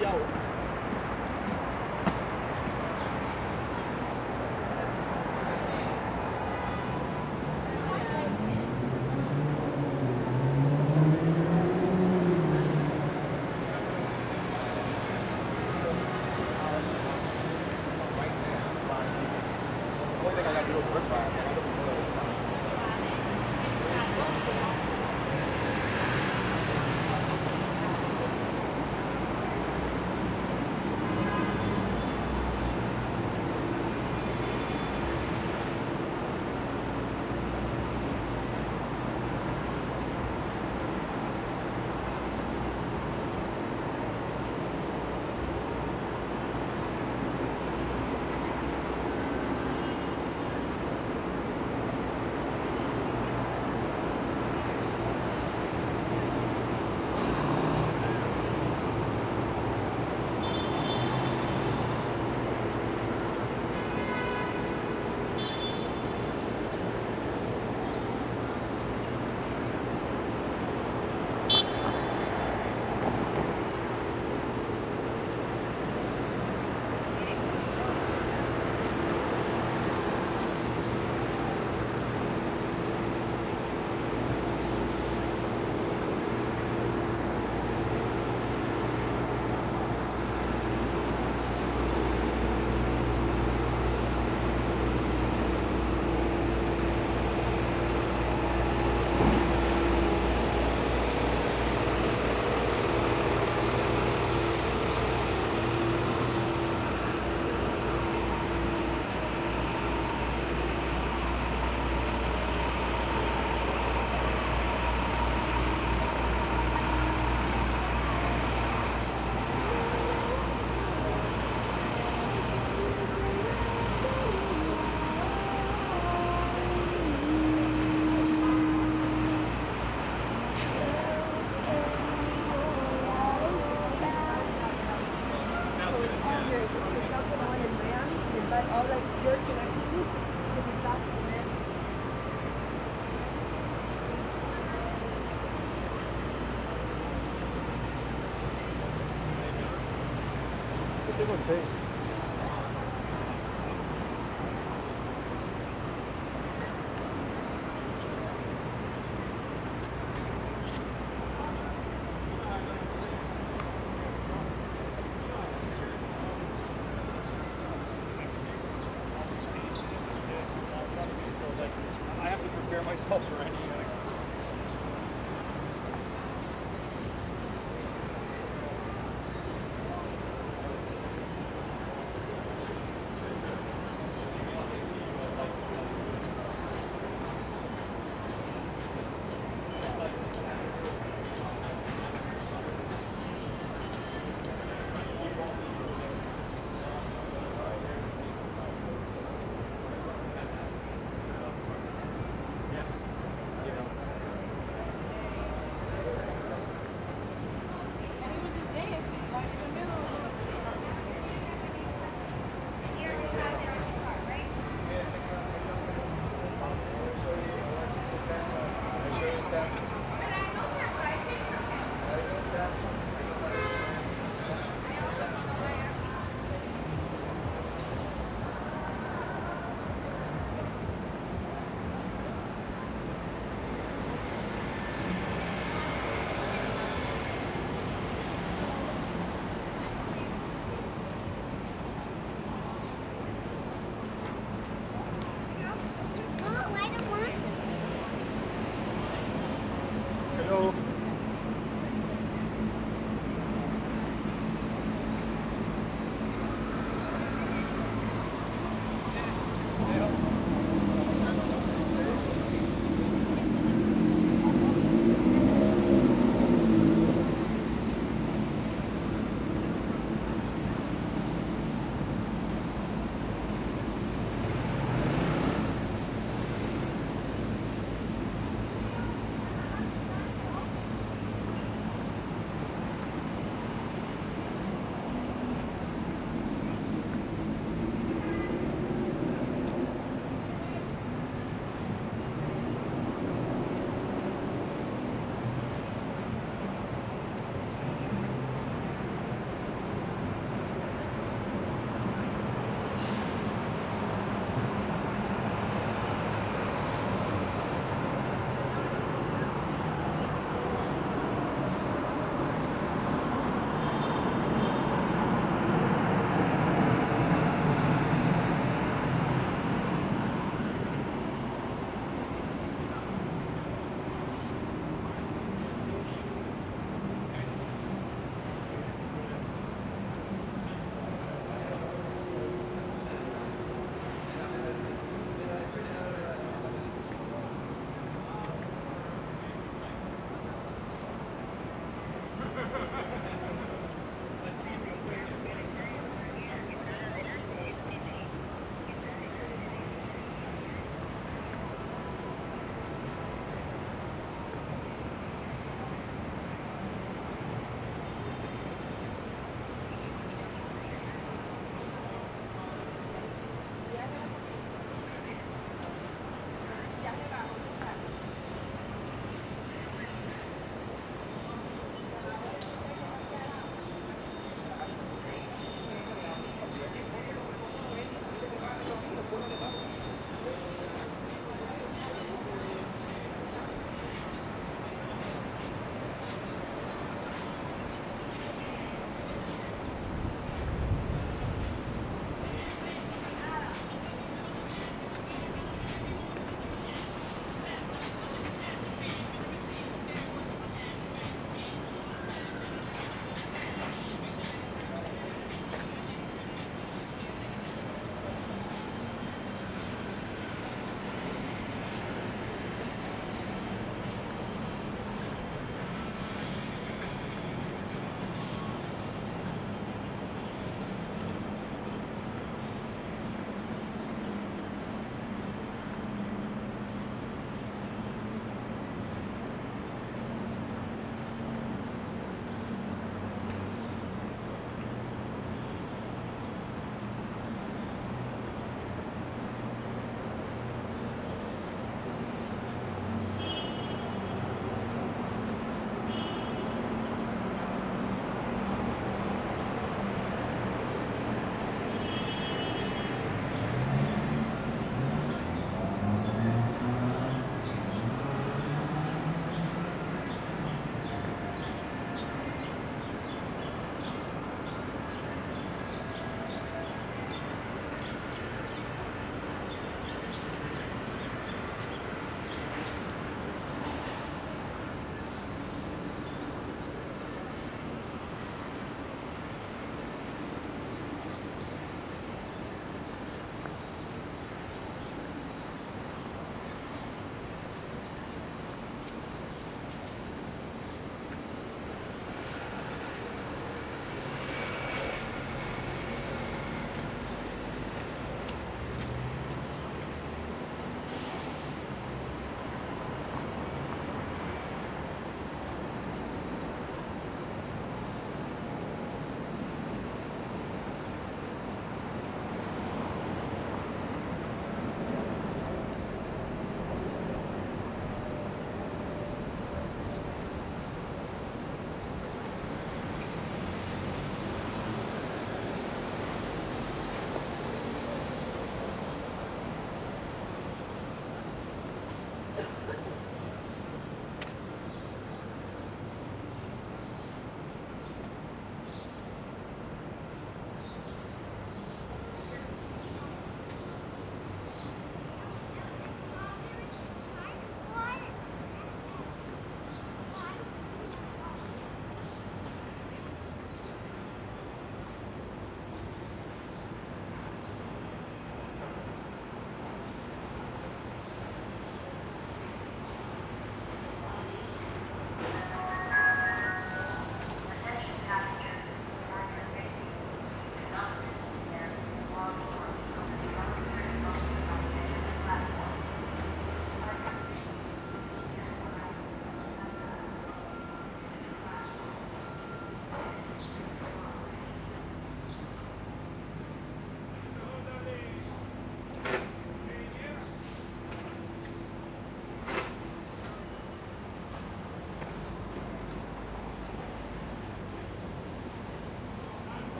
especial.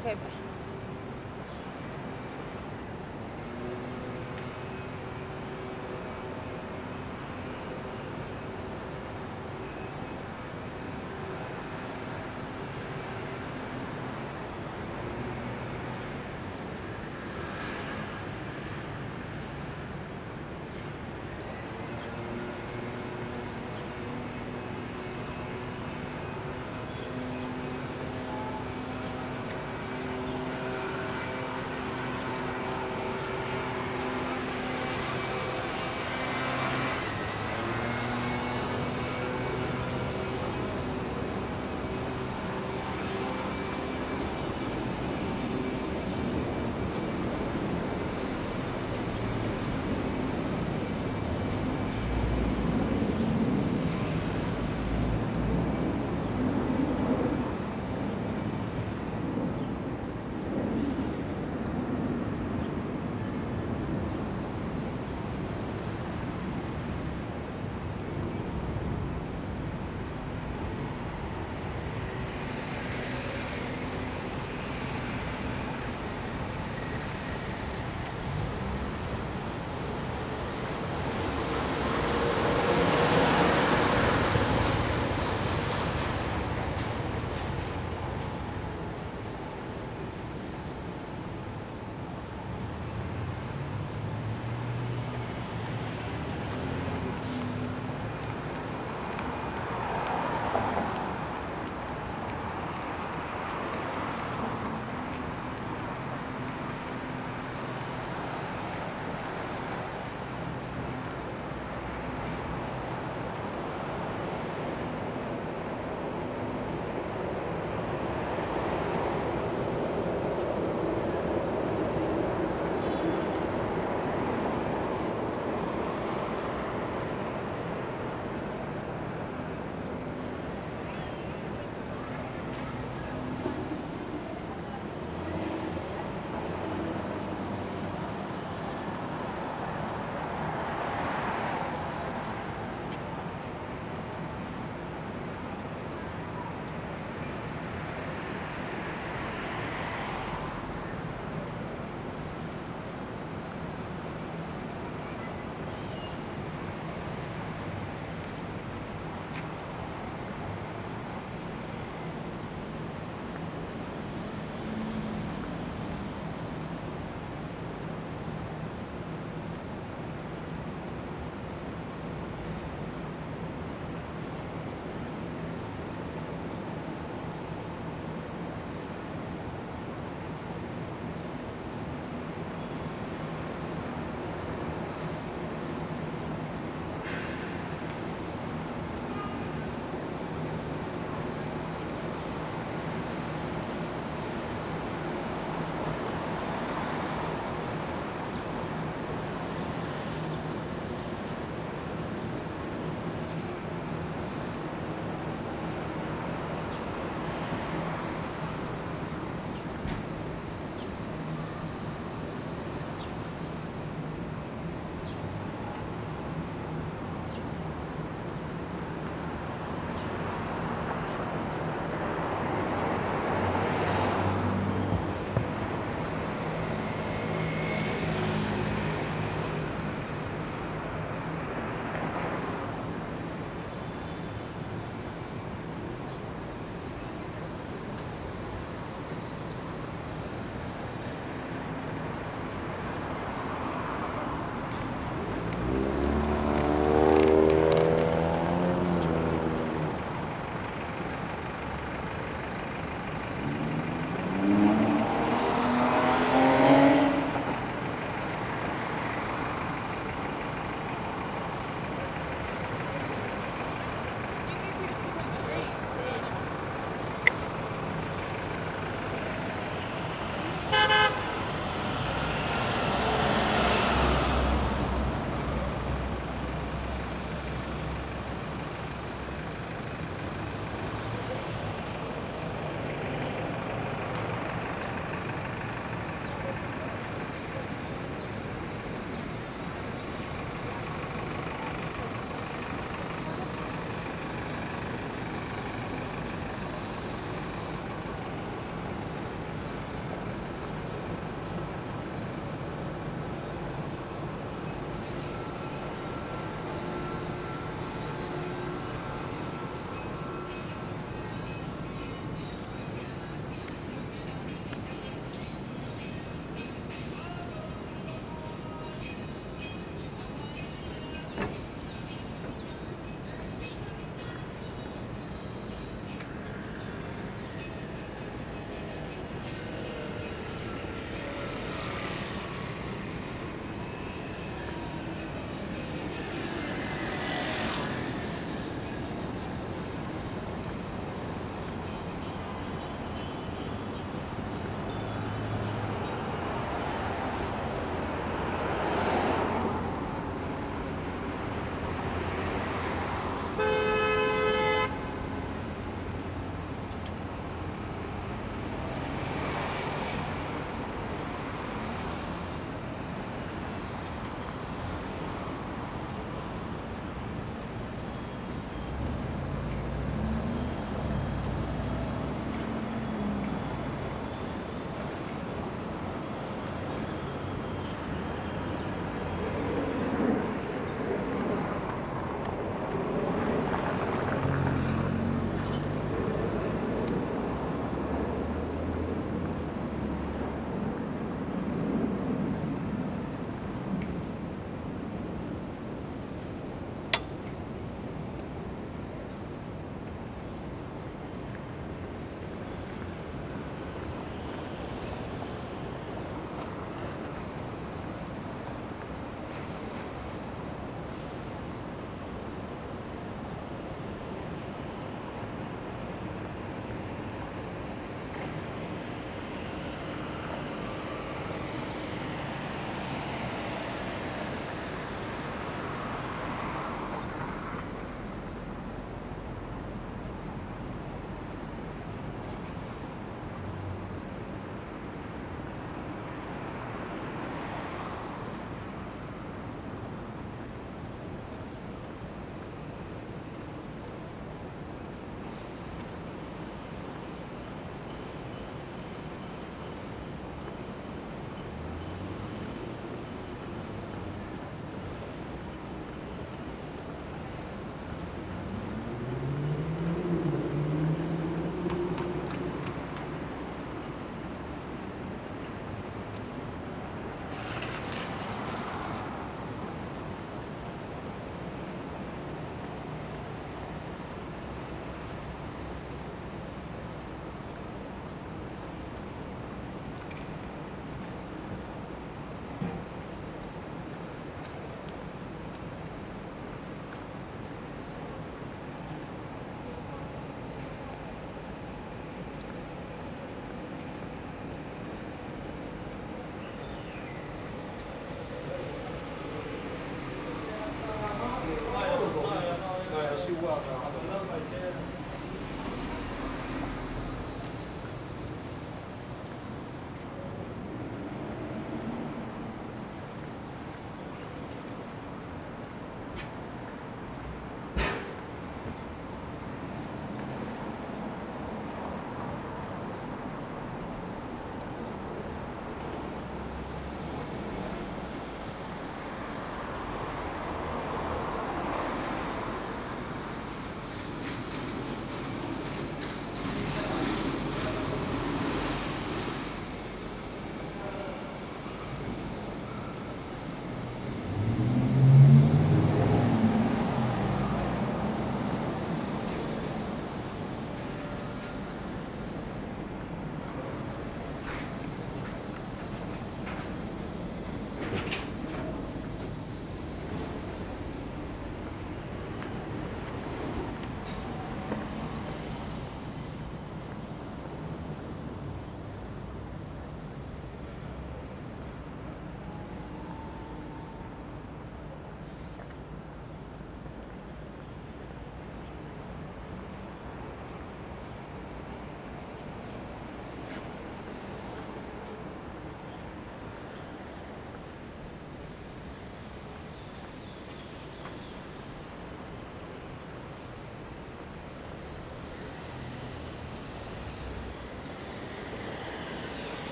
Okay, bye.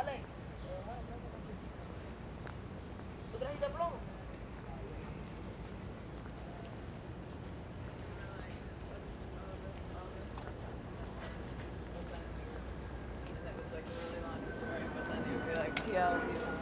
Ale. ¿Tú trajiste plomo? That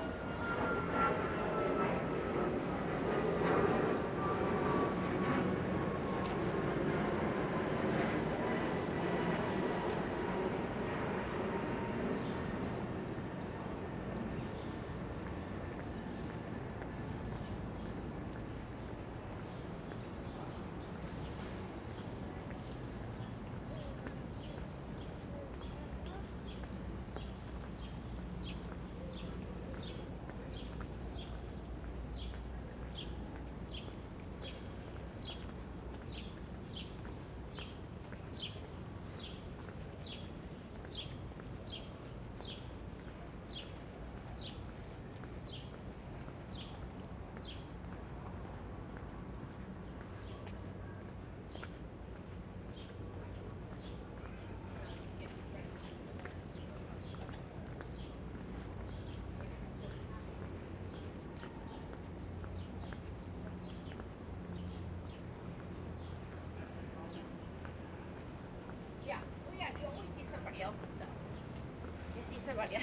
se valía.